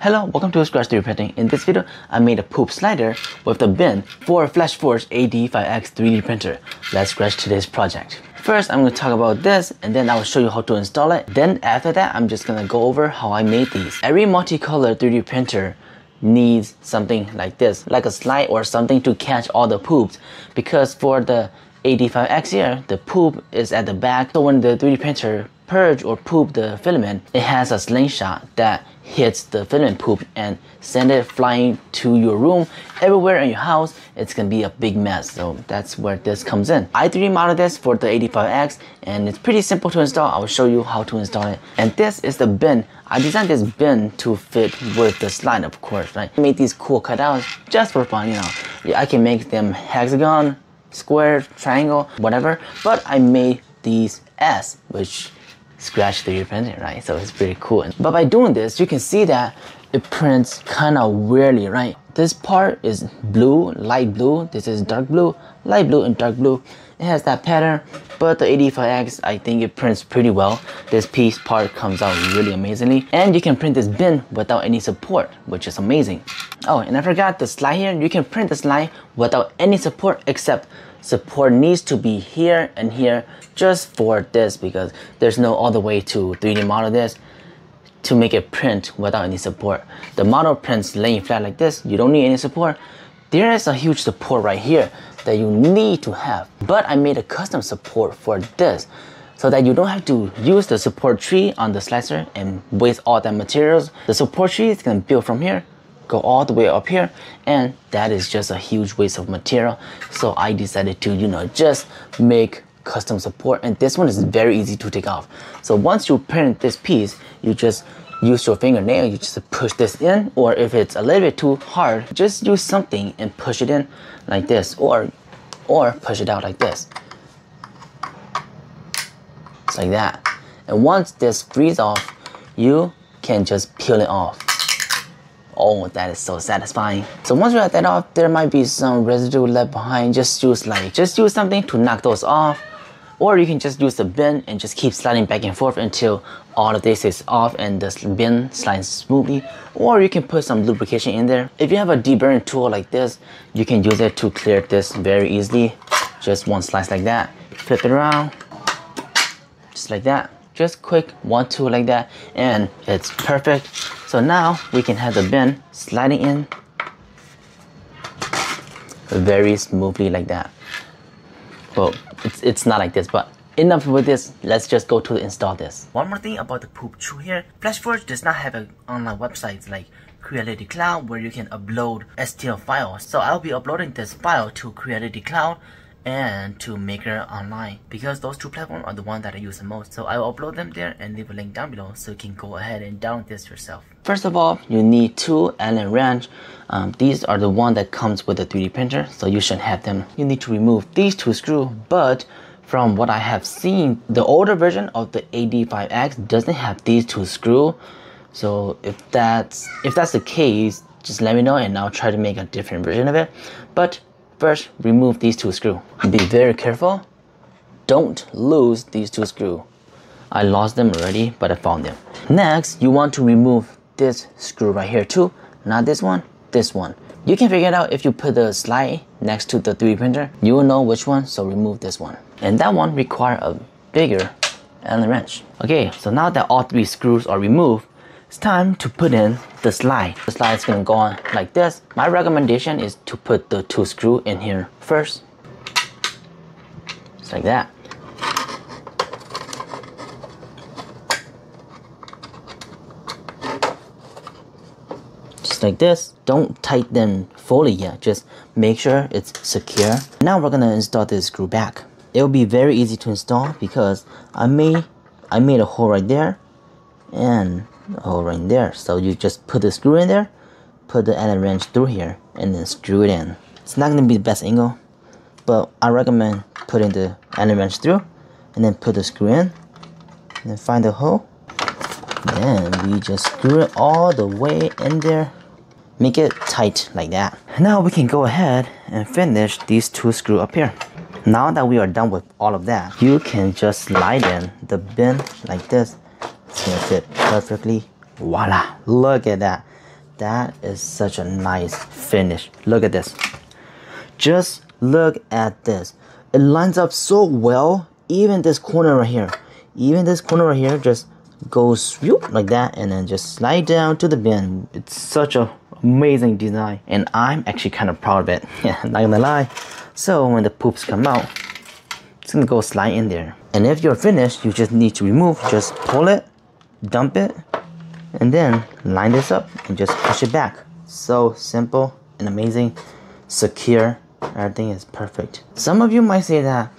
Hello, welcome to Scratch 3D Printing. In this video, I made a poop slider with the bin for a FlashForge AD5X 3D printer. Let's scratch today's project. First, I'm going to talk about this and then I will show you how to install it. Then after that, I'm just going to go over how I made these. Every multicolor 3D printer needs something like this, like a slide or something to catch all the poops. Because for the AD5X here, the poop is at the back. So when the 3D printer purge or poop the filament, it has a slingshot that hits the filament poop and send it flying to your room. Everywhere in your house it's gonna be a big mess. So that's where this comes in. I 3d modeled this for the AD5X and it's pretty simple to install. I will show you how to install it. And this is the bin. I designed this bin to fit with the slide of course right? I made these cool cutouts just for fun you know. I can make them hexagon square triangle whatever. But i made these s which scratch 3D printing, right? So it's pretty cool. But by doing this, you can see that it prints kind of weirdly, right? This part is blue, light blue. This is dark blue, light blue, and dark blue. It has that pattern, but the AD5X, I think it prints pretty well. This piece part comes out really amazingly. And you can print this bin without any support, which is amazing. Oh, and I forgot the slide here. You can print the slide without any support except support needs to be here and here just for this because there's no other way to 3D model this to make it print without any support. The model prints laying flat like this, you don't need any support. There is a huge support right here that you need to have. But I made a custom support for this so that you don't have to use the support tree on the slicer and waste all that materials. The support tree is gonna build from here go all the way up here and that is just a huge waste of material. So I decided to you know just make custom support and this one is very easy to take off. So once you print this piece you just use your fingernail you just push this in or if it's a little bit too hard just use something and push it in like this or or push it out like this. It's like that. And once this frees off you can just peel it off Oh, that is so satisfying. So once you have that off, there might be some residue left behind. Just use like, just use something to knock those off. Or you can just use the bin and just keep sliding back and forth until all of this is off and the bin slides smoothly. Or you can put some lubrication in there. If you have a deburring tool like this, you can use it to clear this very easily. Just one slice like that. Flip it around, just like that. Just quick one, two like that, and it's perfect. So now we can have the bin sliding in very smoothly like that. Well, it's, it's not like this, but enough with this. Let's just go to install this. One more thing about the poop chute here. FlashForge does not have an online website like Creality Cloud where you can upload STL files. So I'll be uploading this file to Creality Cloud and to Maker Online because those two platforms are the ones that I use the most. So I will upload them there and leave a link down below so you can go ahead and download this yourself. First of all, you need two Allen wrench. Um, these are the one that comes with the 3D printer, so you should have them. You need to remove these two screws, but from what I have seen, the older version of the AD5X doesn't have these two screws. So if that's if that's the case, just let me know and I'll try to make a different version of it. But First, remove these two screws. Be very careful. Don't lose these two screws. I lost them already, but I found them. Next, you want to remove this screw right here too. Not this one, this one. You can figure it out if you put the slide next to the 3D printer. You will know which one, so remove this one. And that one require a bigger Allen wrench. Okay, so now that all three screws are removed, it's time to put in the slide. The slide is gonna go on like this. My recommendation is to put the two screw in here first. Just like that. Just like this. Don't tighten them fully yet. Just make sure it's secure. Now we're gonna install this screw back. It will be very easy to install because I made I made a hole right there and hole right there. So you just put the screw in there, put the Allen wrench through here, and then screw it in. It's not gonna be the best angle, but I recommend putting the Allen wrench through, and then put the screw in, and then find the hole. Then we just screw it all the way in there. Make it tight like that. Now we can go ahead and finish these two screws up here. Now that we are done with all of that, you can just slide in the bin like this gonna fit perfectly. Voila, look at that. that is such a nice finish. Look at this. Just look at this. It lines up so well. Even this corner right here. Even this corner right here just goes whoop, like that and then just slide down to the bin. It's such a amazing design and I'm actually kind of proud of it. Yeah, not gonna lie. So when the poops come out, it's gonna go slide in there. And if you're finished, you just need to remove, just pull it, dump it, and then line this up and just push it back. So simple and amazing, secure, everything is perfect. Some of you might say that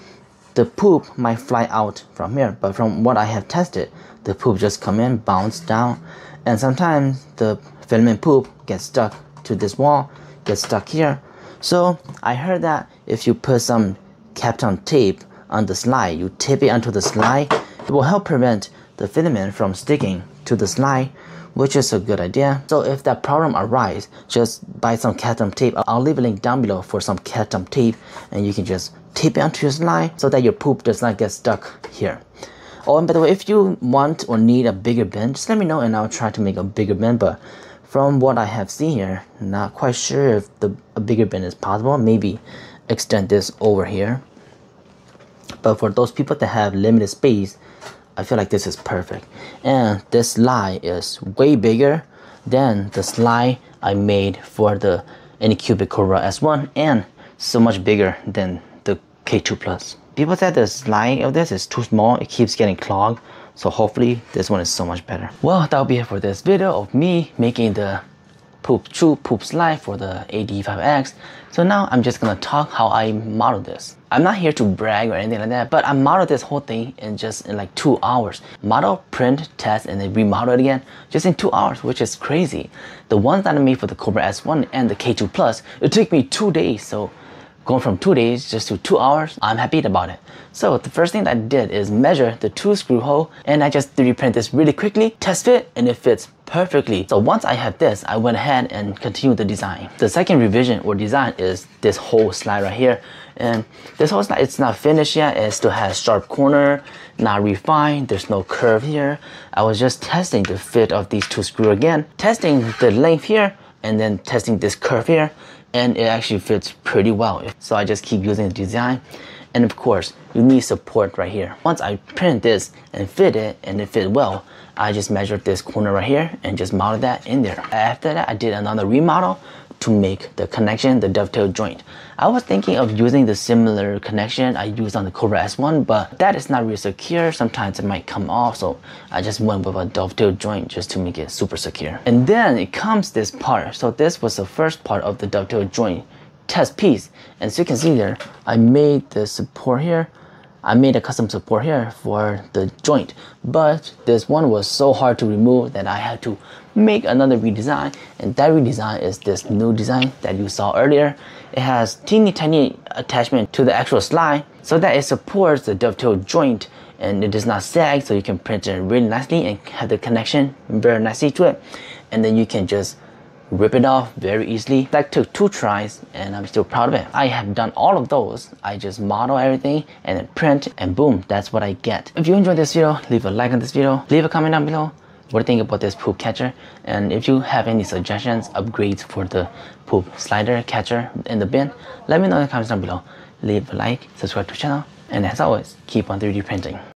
the poop might fly out from here, but from what I have tested, the poop just come in, bounce down, and sometimes the filament poop gets stuck to this wall, gets stuck here. So I heard that if you put some Kapton tape on the slide, you tape it onto the slide, it will help prevent the filament from sticking to the slide, which is a good idea. So if that problem arises, just buy some Kapton tape. I'll leave a link down below for some Kapton tape and you can just tape it onto your slide so that your poop does not get stuck here. Oh, and by the way, if you want or need a bigger bin, just let me know and I'll try to make a bigger bin. But from what I have seen here, not quite sure if the a bigger bin is possible. Maybe extend this over here. But for those people that have limited space, I feel like this is perfect. And this slide is way bigger than the slide I made for the Anycubic Kobra S1 and so much bigger than the K2 Plus. People said the slide of this is too small, it keeps getting clogged. So hopefully this one is so much better. Well, that'll be it for this video of me making the poop chute poop slide for the AD5X. So now I'm just gonna talk how I model this. I'm not here to brag or anything like that, but I modeled this whole thing in just in like two hours. Model, print, test, and then remodel it again just in two hours, which is crazy. The ones that I made for the Kobra S1 and the K2 Plus, it took me two days. So going from two days just to two hours, I'm happy about it. So the first thing that I did is measure the two screw hole and I just 3D print this really quickly, test fit, and it fits perfectly. So once I had this, I went ahead and continued the design. The second revision or design is this whole slide right here. And this whole slide, it's not finished yet. It still has sharp corner, not refined. There's no curve here. I was just testing the fit of these two screw again, testing the length here, and then testing this curve here and it actually fits pretty well. So I just keep using the design. And of course, you need support right here. Once I print this and fit it and it fit well, I just measured this corner right here and just mounted that in there. After that, I did another remodel to make the connection, the dovetail joint. I was thinking of using the similar connection I used on the Kobra S1, but that is not really secure. Sometimes it might come off, so I just went with a dovetail joint just to make it super secure. And then it comes this part. So this was the first part of the dovetail joint test piece. And so you can see there, I made the support here I made a custom support here for the joint, but this one was so hard to remove that I had to make another redesign, and that redesign is this new design that you saw earlier. It has teeny tiny attachment to the actual slide so that it supports the dovetail joint and it does not sag so you can print it really nicely and have the connection very nicely to it and then you can just rip it off very easily. That took two tries and I'm still proud of it. I have done all of those. I just model everything and then print and boom, that's what I get. If you enjoyed this video, leave a like on this video, leave a comment down below what do you think about this poop catcher and if you have any suggestions upgrades for the poop slider catcher in the bin let me know in the comments down below leave a like subscribe to the channel and as always keep on 3d printing